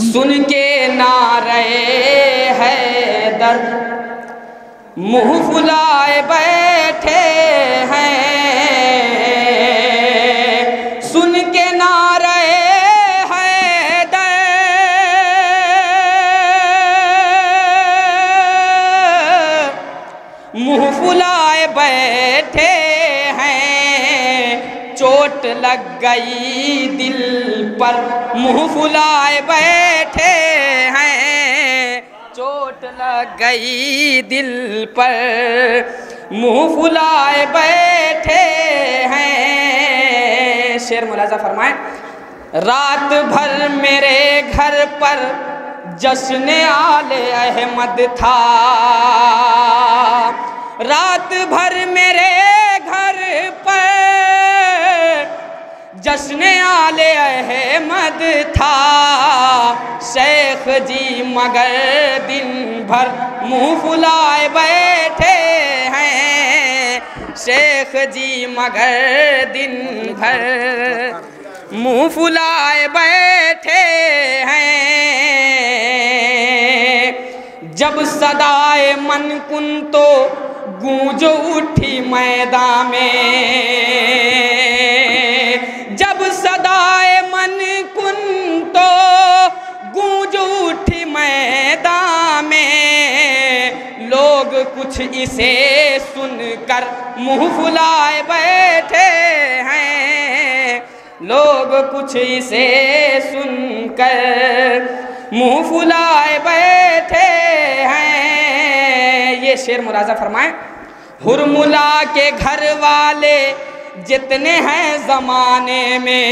सुन के नारे है दर मुँह फुलाए बैठे हैं। सुन के नारे है दर मुँह फुलाए बैठे हैं। चोट लग गई दिल पर, मुँह फुलाए बैठे हैं। चोट लग गई दिल पर, मुँह फुलाए बैठे हैं। शेर मुलाजा फरमाए, रात भर मेरे घर पर जश्न आले अहमद था। रात भर मेरे जश्न आले अहमद था। शेख जी मगर दिन भर मुँह फुलाए बैठे हैं। शेख जी मगर दिन भर मुँह फुलाए बैठे हैं। जब सदाए मन कुन तो गूंज उठी मैदान में। कुछ इसे सुनकर मुँह फुलाए बैठे हैं। लोग कुछ इसे सुनकर मुँह फुलाए बैठे हैं। ये शेर मुराजा फरमाए, हुरमुला के घर वाले जितने हैं जमाने में,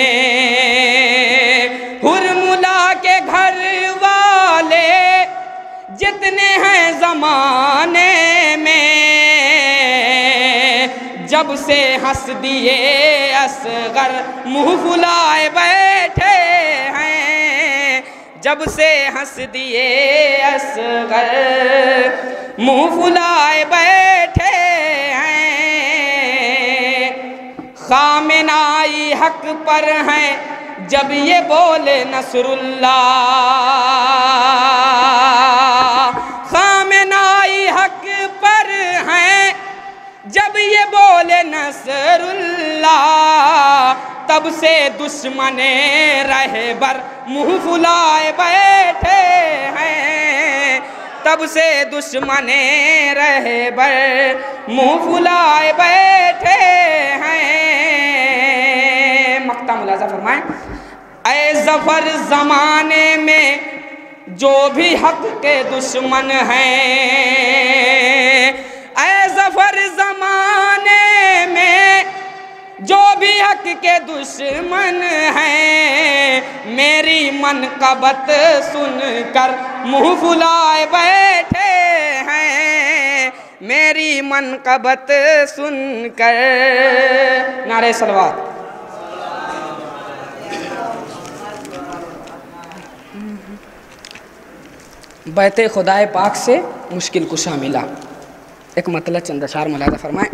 हुरमुला के घर जितने हैं जमाने में? जब से हंस दिए असगर, मुँह फुलाए बैठे हैं। जब से हंस दिए असगर, मुँह फुलाए बैठे हैं। खामिनाई हक पर हैं, जब ये बोले नसरुल्लाह। जब ये बोले नसरुल्लाह, तब से दुश्मने रहे बर मुँह फुलाए बैठे हैं। तब से दुश्मने रहे बर मुँह फुलाए बैठे हैं। मक्ता मुलाजा फरमाए, ऐ ज़फ़र जमाने में जो भी हक के दुश्मन हैं के दुश्मन हैं। मेरी मन कबत सुनकर मुँह फुलाए बैठे हैं। मेरी मन कबत सुनकर। नारे सलवार बैते खुदाए पाक से मुश्किल कुशा मिला। एक मतलब चंदशार मुलादा फरमाए।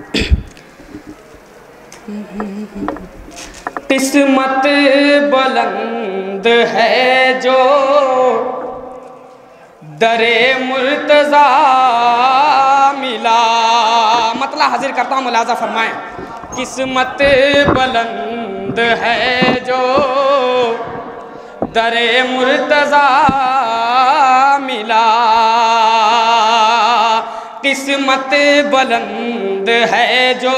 किस्मत बुलंद है जो दरे मुर्तज़ा मिला। मतलब हाजिर करता हूँ, मुलाजा फरमाए। किस्मत बुलंद है जो दरे मुर्तज़ा मिला। किस्मत बुलंद है जो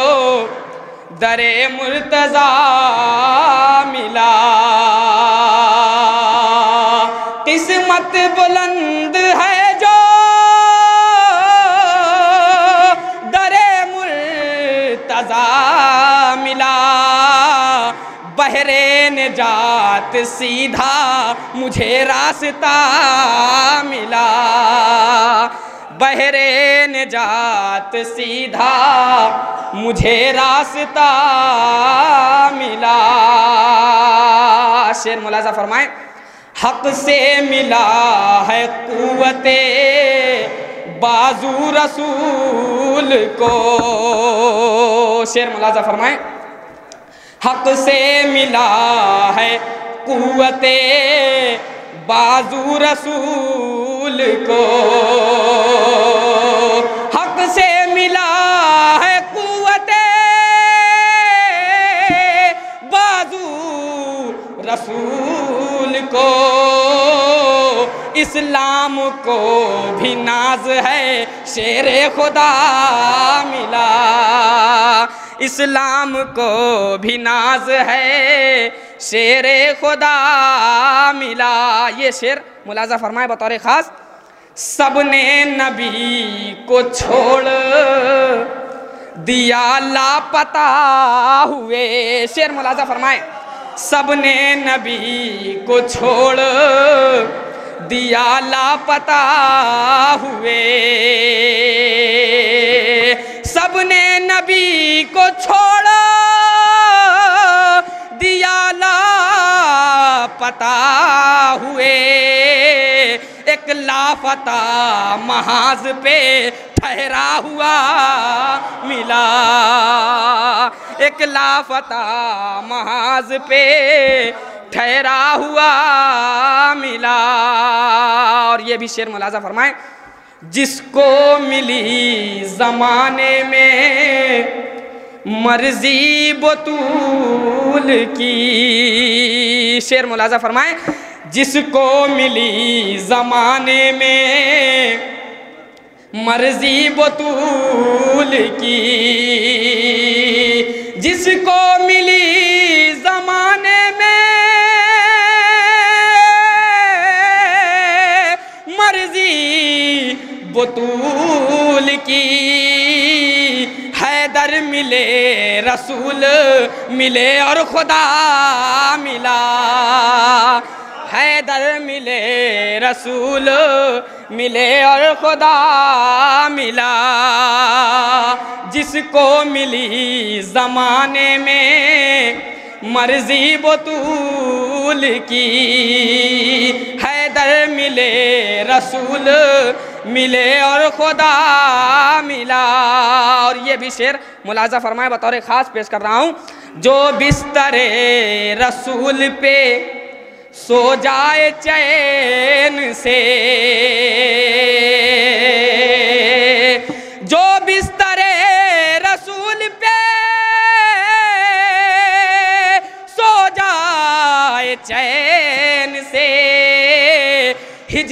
दरे मुर्तज़ा मिला। किस्मत बुलंद है जो दरे मुर्तज़ा मिला। बहरे जात सीधा मुझे रास्ता मिला। बहरे जात सीधा, मुझे रास्ता मिला। शेर मुलाजा फरमाए, हक से मिला है कुवते, बाजू रसूल को। शेर मुलाजा फरमाए, हक से मिला है कुवते बाजू रसूल को हक से मिला है कुत बाजू रसूल को इस्लाम को भी नाज है, शेर खुदा मिला। इस्लाम को भी नाज है शेर खुदा मिला ये शेर। मुलाजा फरमाए बतौर ख़ास सबने नबी को छोड़ दिया लापता हुए। शेर मुलाजा फरमाए सबने नबी को छोड़ दिया लापता हुए। सबने नबी को छोड़ा दिया लापता हुए। एक लापता महाज पे ठहरा हुआ मिला। एक लापता महाज पे ठहरा हुआ मिला। और ये भी शेर मुलाजा फरमाए, जिसको मिली ज़माने में मर्ज़ी बतूल की। शेर मुलाजा फरमाए, जिसको मिली ज़माने में, मर्ज़ी बतूल की। जिसको मिली ज़माने में, मर्ज़ी बतूल मिले, रसूल मिले और खुदा मिला। हैदर मिले, रसूल मिले और खुदा मिला। जिसको मिली ज़माने में, मर्ज़ी बतूल की। हैदर मिले, रसूल मिले और खुदा मिला। और ये भी शेर मुलाजा फरमाए बतौर ख़ास पेश कर रहा हूँ। जो बिस्तरे रसूल पे सो जाए चैन से।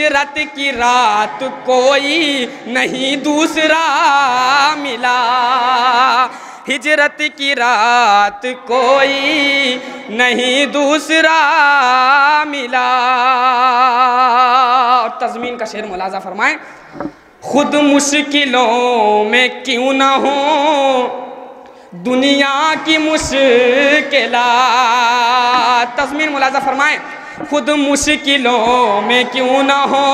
हिजरत की रात कोई नहीं दूसरा मिला। हिजरत की रात कोई नहीं दूसरा मिला। और तजमीन का शेर मुलाजा फरमाए, खुद मुश्किलों में क्यों ना हो? दुनिया की मुश्किल। तस्मीन मुलाजा फरमाए खुद मुश्किलों में क्यों ना हो?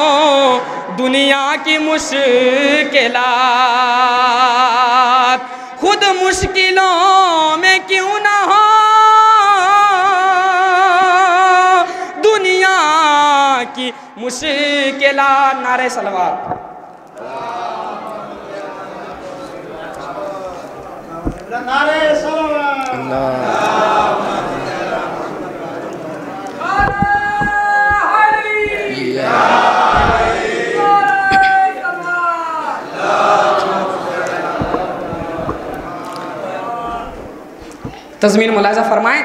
दुनिया की मुश्किल खुद मुश्किलों में क्यों ना हो? दुनिया की मुश्किल नारे सलवार नारे सलवार तजमीन मुलाजा फरमाए,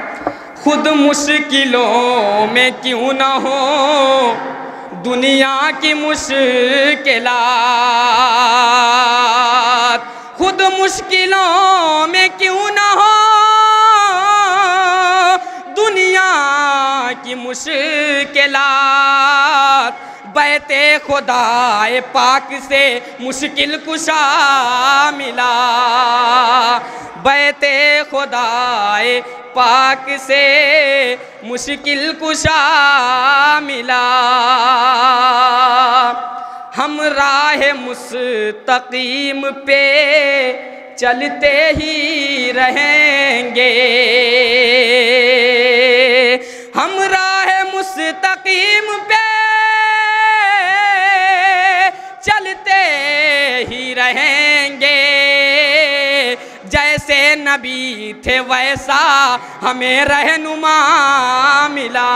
खुद मुश्किलों में क्यों ना हो? दुनिया की मुश्किल खुद मुश्किलों में क्यों ना हो? दुनिया की मुश्किल बैते खुदाए पाक से मुश्किल कुशा मिला। बैते खुदाए पाक से मुश्किल कुशा मिला। हम राह मुस्तकीम पे चलते ही रहेंगे। हम राह मुस्तकीम पे जैसे नबी थे वैसा हमें रहनुमा मिला।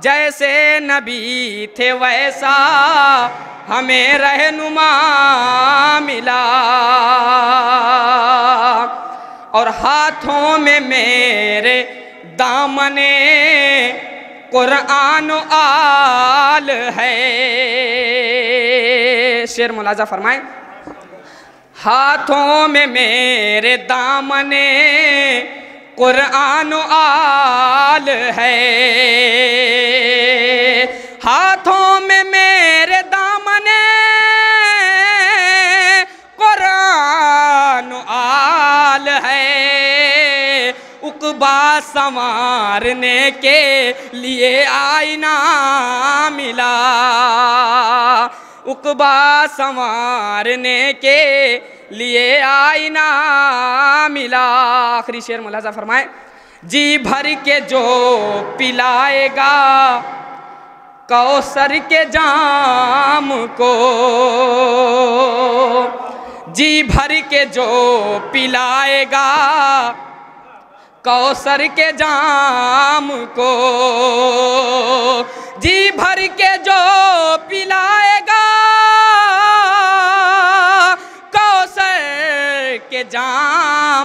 जैसे नबी थे वैसा हमें रहनुमा मिला। और हाथों में मेरे दामने कुरान आल है। शेर मुलाजा फरमाए। हाथों में मेरे दामने कुरान आल है। हाथों में मेरे दामने कुरान आल है। उकबा संवारने के लिए आईना मिला। उकबा संवारने के लिए आईना मिला। आखिरी शेर मुलाजा फरमाए, जी भर के जो पिलाएगा, कौसर के जाम को। जी भर के जो पिलाएगा, कौसर के जाम को। जी भर के जो पिलाएगा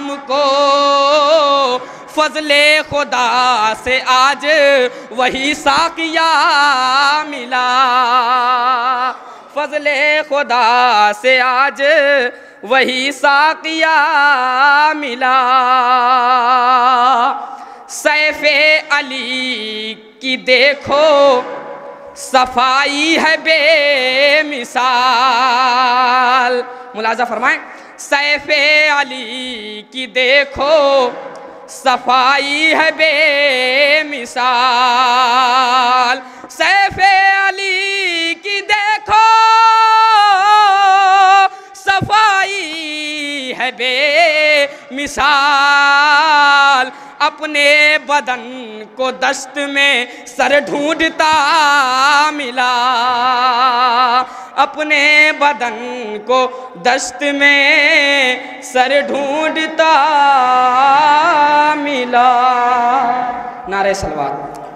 जाम को फजले खुदा से आज वही साकिया मिला। फजले खुदा से आज वही साकिया मिला। सैफे अली की देखो, सफ़ाई है बेमिसाल। मुलाजा फरमाए, सैफे अली की देखो, सफ़ाई है बेमिसाल। सैफे अली की देखो, सफ़ाई है बेमिसाल। अपने बदन को दस्त में सर ढूंढता मिला अपने बदन को दस्त में सर ढूंढता मिला। नारे सलवार।